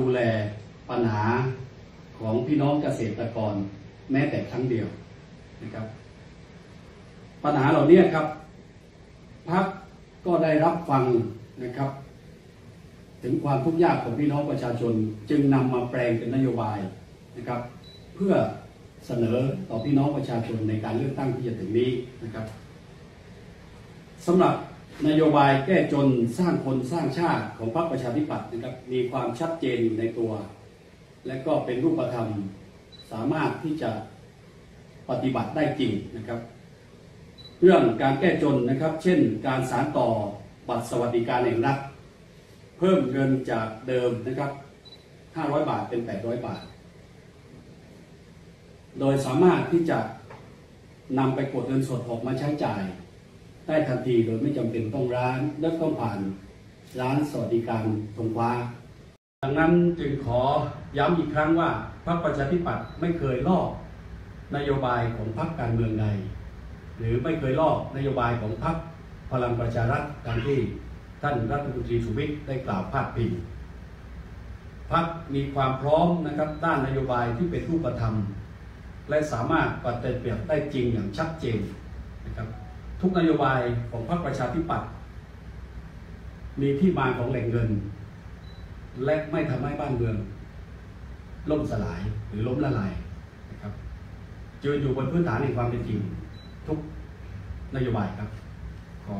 ดูแลปัญหาของพี่น้องเกษตรกรแม้แต่ครั้งเดียวนะครับ ปัญหาเหล่านี้ครับพักก็ได้รับฟังนะครับ ถึงความทุกข์ยากของพี่น้องประชาชนจึงนำมาแปลงเป็นนโยบายนะครับ เพื่อเสนอต่อพี่น้องประชาชนในการเลือกตั้งที่จะถึงนี้นะครับสำหรับ นโยบายแก้จนสร้างคนสร้างชาติของพรรคประชาธิปัตย์นะครับมีความชัดเจนอยู่ในตัว และก็เป็นรูปธรรมสามารถที่จะปฏิบัติได้จริงนะครับ เรื่องการแก้จนนะครับ เช่น การสารต่อบัตรสวัสดิการแห่งรัฐเพิ่มเงินจากเดิมนะครับ 500 บาทเป็น 800 บาท โดยสามารถที่จะนำไปกดเงินสดออกมาใช้จ่าย ได้ทันทีโดยไม่จำเป็นต้องร้านและต้องผ่านร้านสวัสดิการทงฟ้า ดังนั้นจึงขอย้ำอีกครั้งว่าพรรคประชาธิปัตย์ไม่เคยลอกนโยบายของพรรคการเมืองใด หรือไม่เคยลอกนโยบายของพรรคพลังประชารัฐตามที่ท่านรัฐมนตรีสุวิทย์ได้กล่าวพาดพิงพรรคมีความพร้อมนะครับด้านนโยบายที่เป็นรูปธรรม และสามารถปฏิบัติได้จริงอย่างชัดเจนนะครับ ทุกนโยบายของพรรคประชาธิปัตย์มีที่มาของแหล่งเงิน และไม่ทำให้บ้านเมือง ล่มสลายหรือล้มละลายนะครับจืนอยู่บนพื้นฐานแห่งความเป็นจริงทุกนโยบายครับ ขอ